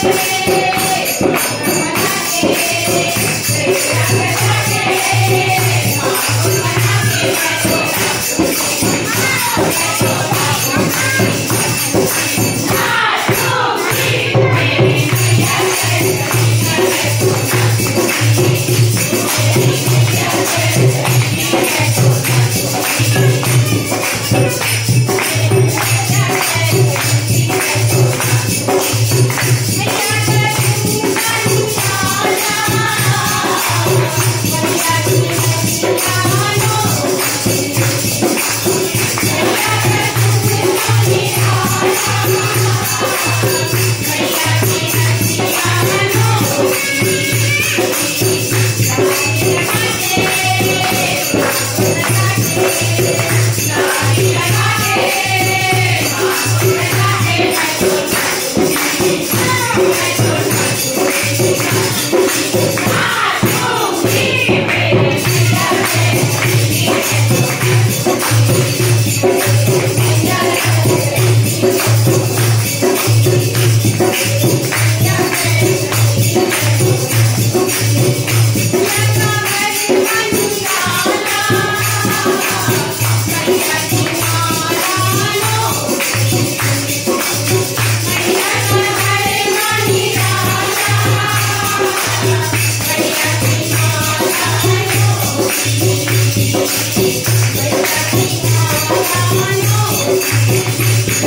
Yes.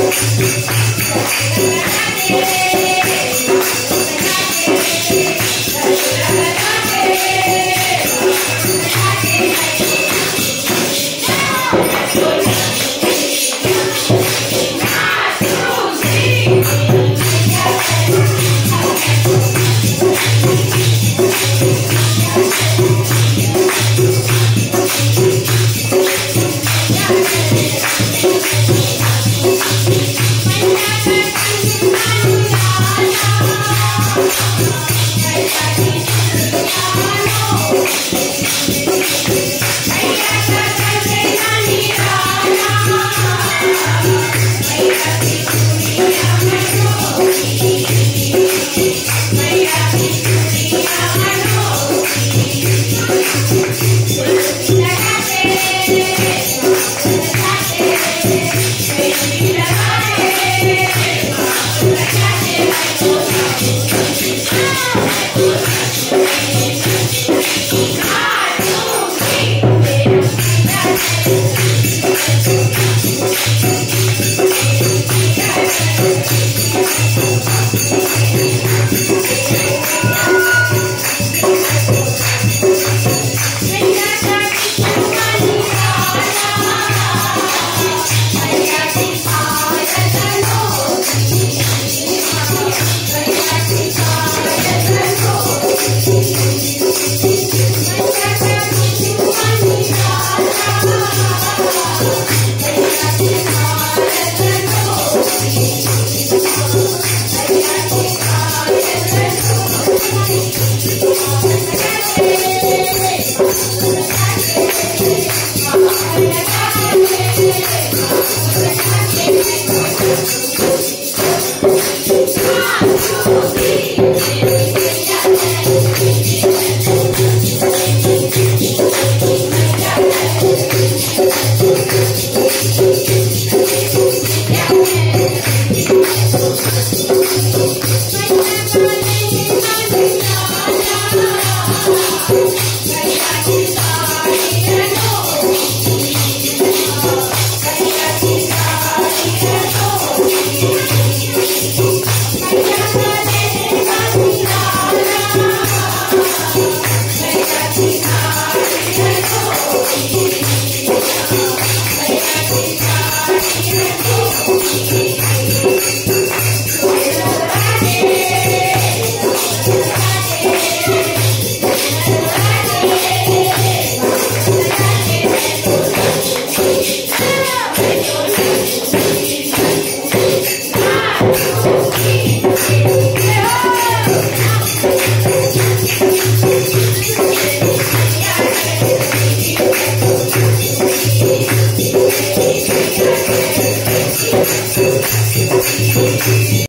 I'm happy. Thank you.